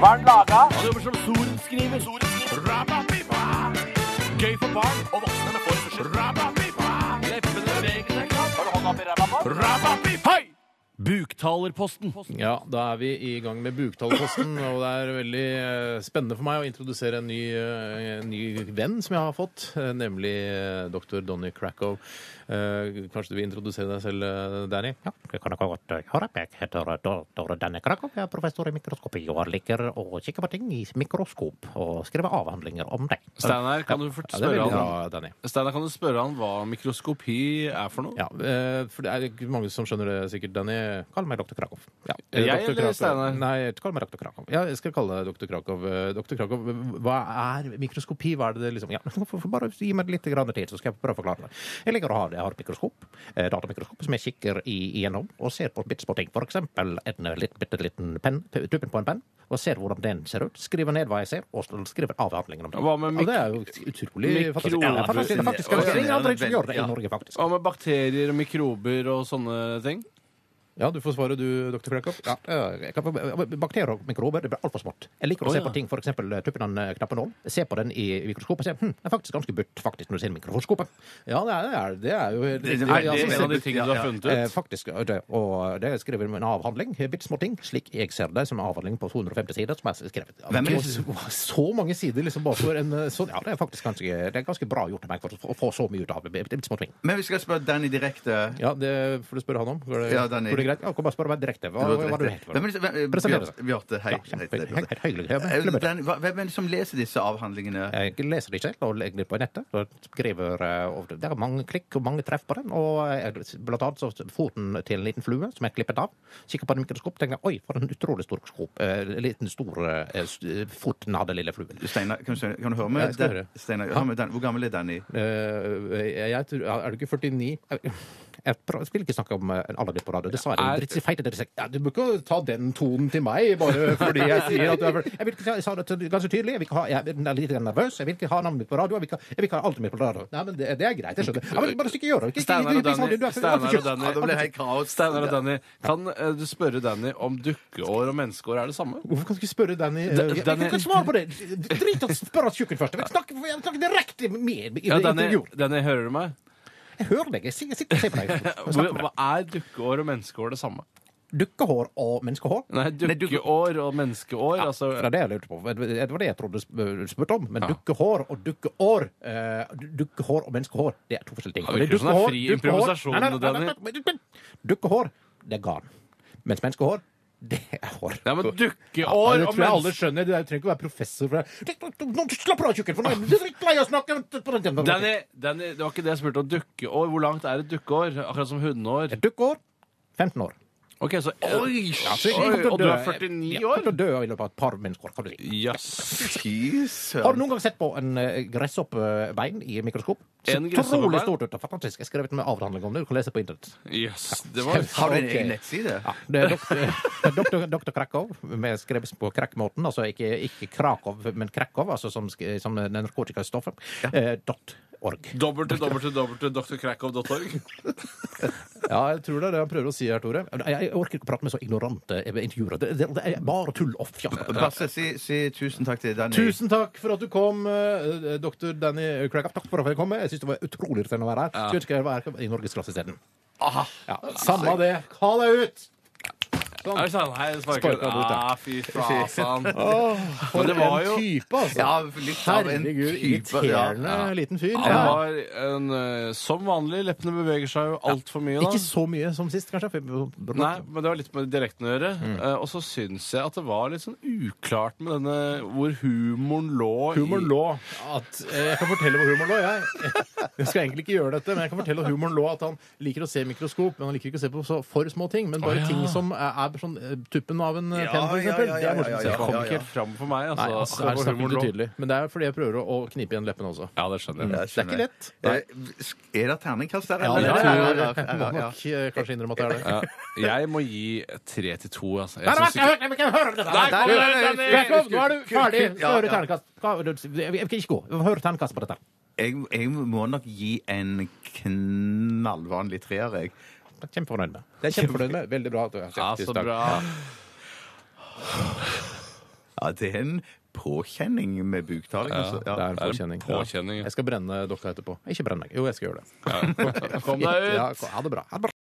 Hva er den laga? Han jobber som sorenskriver. Gøy for barn og voksne med ressurser. Leppene beveger seg. Har du hånda oppi ræva på? Buktalerposten. Ja, da er vi i gang med Buktalerposten, og det er veldig eh, spennende for meg å introdusere en ny, eh, en ny venn som jeg har fått, eh, nemlig doktor. Donny Krakow. Eh, kanskje du vil introdusere deg selv, Danny? Ja, det kan jeg godt høre. Jeg heter doktor Danny Krakow. Jeg er professor i mikroskopi og liker å kikke på ting i mikroskop og skrive avhandlinger om det. Steinar, kan du Ja, er bra, han kan du spørre han hva mikroskopi er for noe? Ja, for det er mange som skjønner det sikkert, Danny. Kall meg doktor Krakow. Ja. Jeg Dr. eller Steinar? Nei, kall meg dr. Krakow. Ja, jeg skal kalle deg dr. Krakow. Doktor Krakow, hva er mikroskopi? Hva er det liksom Ja, Bare gi meg litt tid, så skal jeg prøve å forklare det. Jeg liker å ha det. Jeg har et mikroskop, eh, datamikroskop som jeg kikker igjennom og ser på bits på ting. For eksempel en eh, litt, bitte liten penn, tuppen på en penn, og ser hvordan den ser ut. Skriver ned hva jeg ser, og skriver avhandlingen om det. Hva med, Ja, mik det er jo utrolig fantastisk. Ja, det er faktisk, det er faktisk ganske ingen andre som gjør det i Norge, faktisk. hva med bakterier og mikrober og sånne ting? Ja, du får svare du, dr. Krakow. Ja, eh, jeg kan- Bakterier og mikrober det blir altfor smått. Jeg liker å se på ting, f.eks. tuppen av en knappenål. Se på den i mikroskopet og se hm, det er faktisk ganske butt faktisk når du ser den i mikroskopet. Ja, det er, det er, det jo det, det, det er en av de tingene du har funnet Eh, ut? faktisk, og det, og det er skrevet med en avhandling. Bitte små ting, slik jeg ser det, som en avhandling på 250 sider. som er skrevet. Hvem er så, så mange sider liksom bare for en eh, sånn Ja, det er faktisk ganske, det er ganske bra gjort av meg for å få så mye ut av bitte små ting. Men vi skal spørre Danny direkte. Ja, det får du spørre han om. Går det, Ja, Danny. Går greit? Ja, kom bare spør meg direkte. Hva, hva, hva du er hvem, Presentere Bjarte. Bjarte, hei. Eh, Hvem er det som leser disse avhandlingene? Jeg leser det selv og legger det på nettet. og skriver, eh, og Det er mange klikk og mange treff på den. og jeg, Blant annet så foten til en liten flue som jeg klippet av. Kikker på den mikroskop tenker oi, for en utrolig stor skop. Eh, liten, stor eh, fot den hadde, lille fluen. Steinar, kan, du- kan du høre meg? med, jeg Steinar, hør med Hvor gammel er Danny? Uh, jeg jeg, er du ikke 49? Jeg vil ikke snakke om eh, en alder ditt på radio. Det sa jeg. Dritt, sier. Ja, du må ikke ta den tonen til meg bare fordi jeg sier at du er Jeg, vil ikke, jeg sa det ganske tydelig. Jeg, vil ikke ha, jeg er litt nervøs. Jeg vil ikke ha navnet mitt på radio. Jeg vil ikke, jeg vil ikke ha alt mitt på radio. Nei, men det, det er greit. Jeg skjønner. Ja, men bare ikke gjør det. Ikke- ikke- Steinar og ikke- ikke- Danny, Det ble helt kaos. Steinar og Danny, kan eh, du spørre Danny om dukkeår og menneskeår er det samme? Hvorfor kan du ikke spørre Danny eh, jeg- kan svare på det. Drit i å spørre tjukken først. Jeg vil snakke, jeg vil snakke direkte med i Ja, Danny. Danny, hører du meg? Jeg hører deg. Jeg sitter og ser på deg. Hva er dukkeår og menneskeår det samme? Dukkehår og menneskehår. Nei, dukkeår og menneskeår, Ja, altså det er det jeg lurte på. Det var det jeg trodde du spurte om. Men dukkehår og dukkeår uh, Dukkehår og menneskehår, det er to forskjellige ting. Ja, det virker som det er fri improvisasjon. Dukkehår, det er garn. Mens menneskehår, det er hår. Ja, men Ja, dukkeår det tror jeg alle skjønner. Du trenger ikke å være professor for det. Slapp av, tjukken, for. Danny, Danny, det var ikke det jeg spurte om. Dukkeår. Hvor langt er et dukkeår? Akkurat som hundeår. Et dukkeår 15 år. Ok, så Oi! Så jeg kommer til å Og du dø- er 49 Ja, kommer til å dø i løpet av et par minutter. kan du si. Yes. Fy Har søren. du noen gang sett på en uh, gresshoppbein i mikroskop? Så En gresshoppebein? utrolig stort ut. og Fantastisk. Jeg har skrevet en avhandling om det. Du kan lese på internett. yes. Det var Har du en Ok. egen nettside? Ja, det er doktor, doktor, doktor Krakow, med skrevet på krakkmåten. Altså ikke, ikke Krakow, men Krakow, altså som, sk- som narkotikastoffet. Eh, dot org. www.drkrakow.org. Ja, jeg tror det er det han prøver å si her, Tore. Jeg, jeg orker ikke prate med så ignorante intervjuere. Det, det, det er bare tull og fjas. Basse, si, si tusen takk til Danny. Tusen takk for at du kom, eh, doktor Danny Crackup. Takk for at jeg kom. Jeg syns det var utrolig irriterende å være her. Skulle ønske jeg var her i norgesklasse isteden. Ja, samme det. Ha deg ut! Sånn. Oi sann, hei, sparker. ja. Ah, fy fasan. For det var en jo- type, altså. Ja, litt av en Herregud, type, irriterende ja. liten fyr. Han var en eh, Som vanlig, leppene beveger seg jo altfor mye, da. Ikke så mye som sist, kanskje. Nei, men det var litt med dialekten å gjøre. Mm. Uh, og så syns jeg at det var litt sånn uklart med denne hvor humoren lå Humoren lå at uh, Jeg kan fortelle hvor humoren lå, jeg. Jeg skal egentlig ikke gjøre dette, men jeg kan fortelle at humoren lå at han liker å se mikroskop, men han liker ikke å se på så for små ting. Men bare Å, ja. ting som er, er sånn eh, tuppen av en eh, Ja, penn, for ja, eksempel. ja, Det ja, er morsomt å se Det ja, på. kom ikke helt fram for meg. Nei, Altså, altså, her hvor snakker humoren du lå. tydelig. Men det er fordi jeg prøver å, å knipe igjen leppene også. Ja, det skjønner jeg. Det er ikke lett. Eh, Er det terningkast der? Ja, eller? det Ja, ja, ja, Jeg ja, må ja. nok eh, kanskje innrømme at det er det. Ja, jeg må gi tre til to. Altså. Jeg nei, ikke... Nå er du ferdig! Ja, Få høre ja. terningkast. Jeg vil ikke gå. Hør terningkast på dette. Jeg, jeg må nok gi en knallvanlig treer, jeg. Kjempefornøyd med. Det er kjempefornøyd med. Veldig bra. at du har sagt. Ja, Tusen så takk. bra. Ja, det er en påkjenning med buktaling. altså. Det er en det er en påkjenning. påkjenning, ja. Jeg skal brenne dokka etterpå. Ikke brenn meg. Jo, jeg skal gjøre det. Kom deg ut! Ja, ha det bra. Ha det bra.